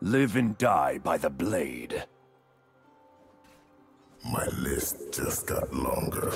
Live and die by the blade. My list just got longer.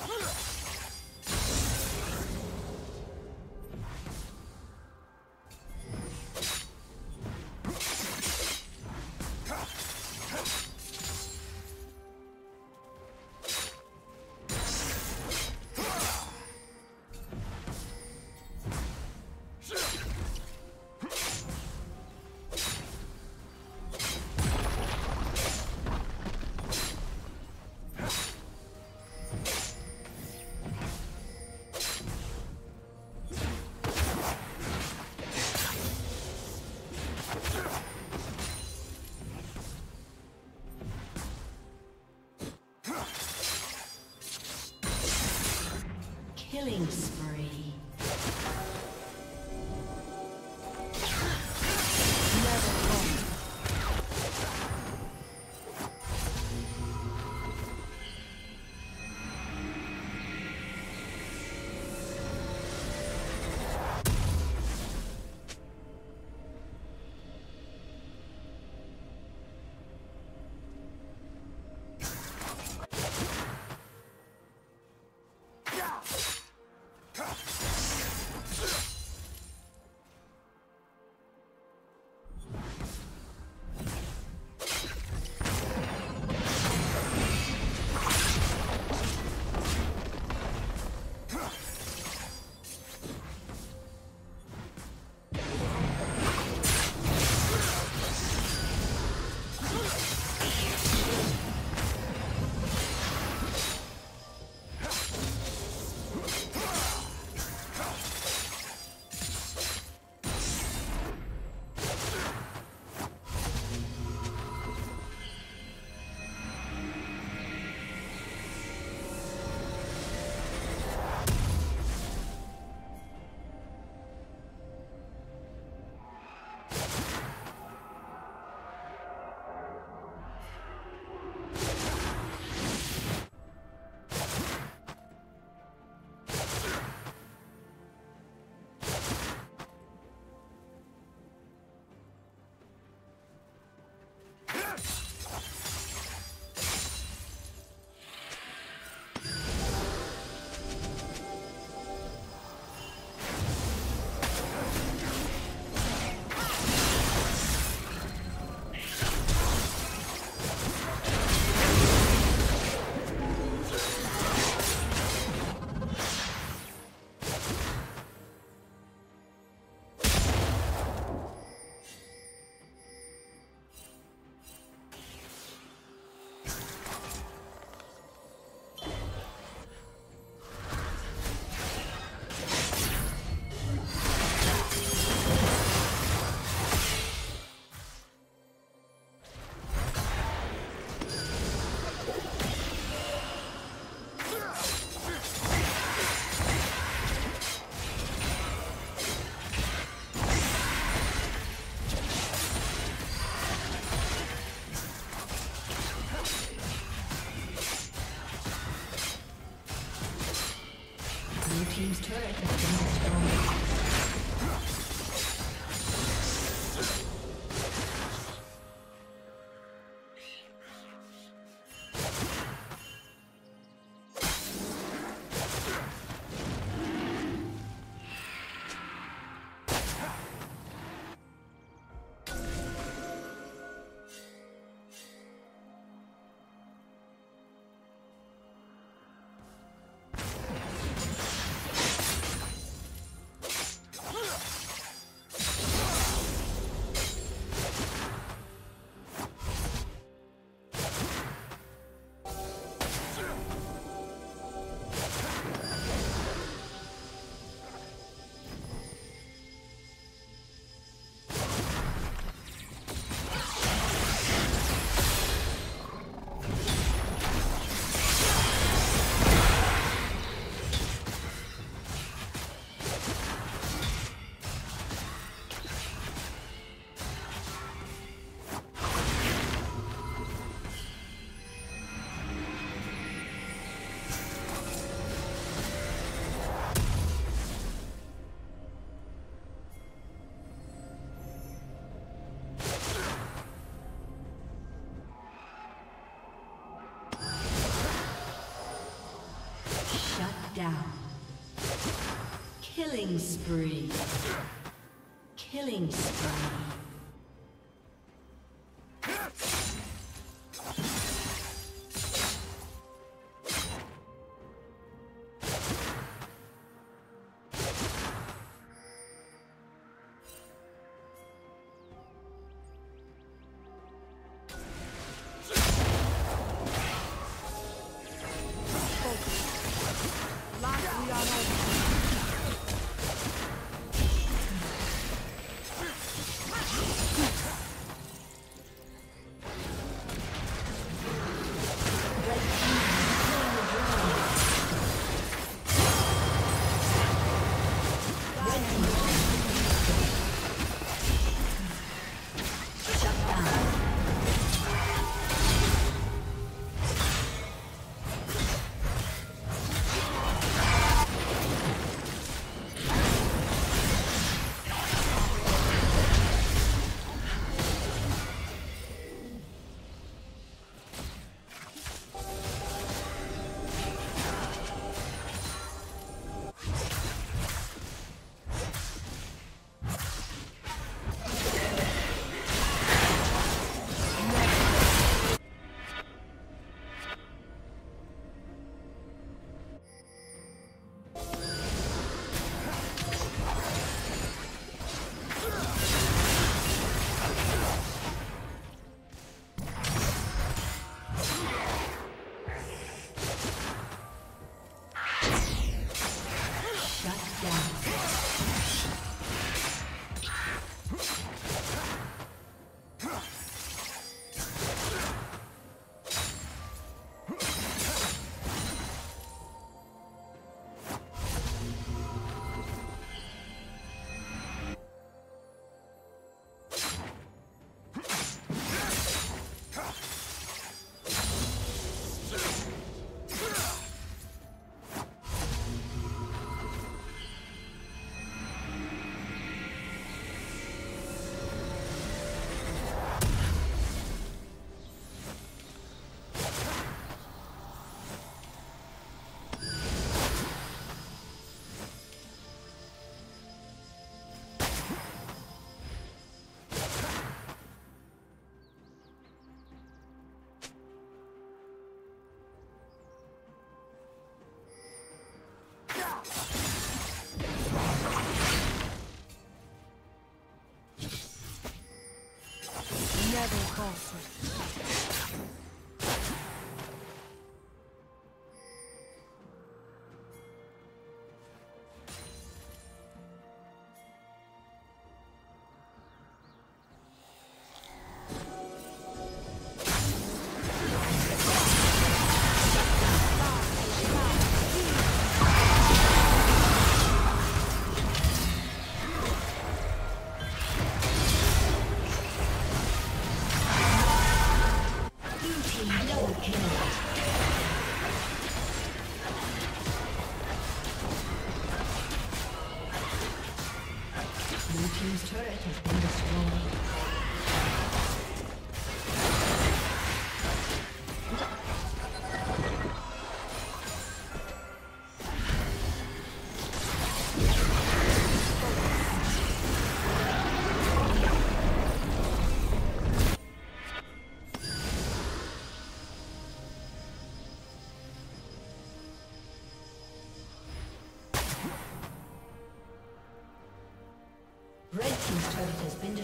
Huh. Down. Killing spree. Killing spree.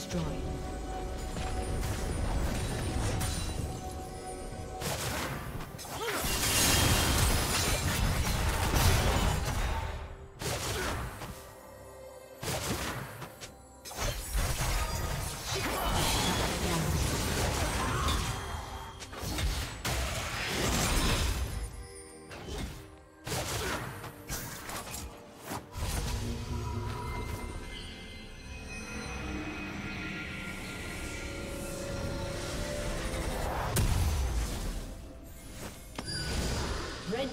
Destroyed.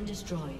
Been destroyed.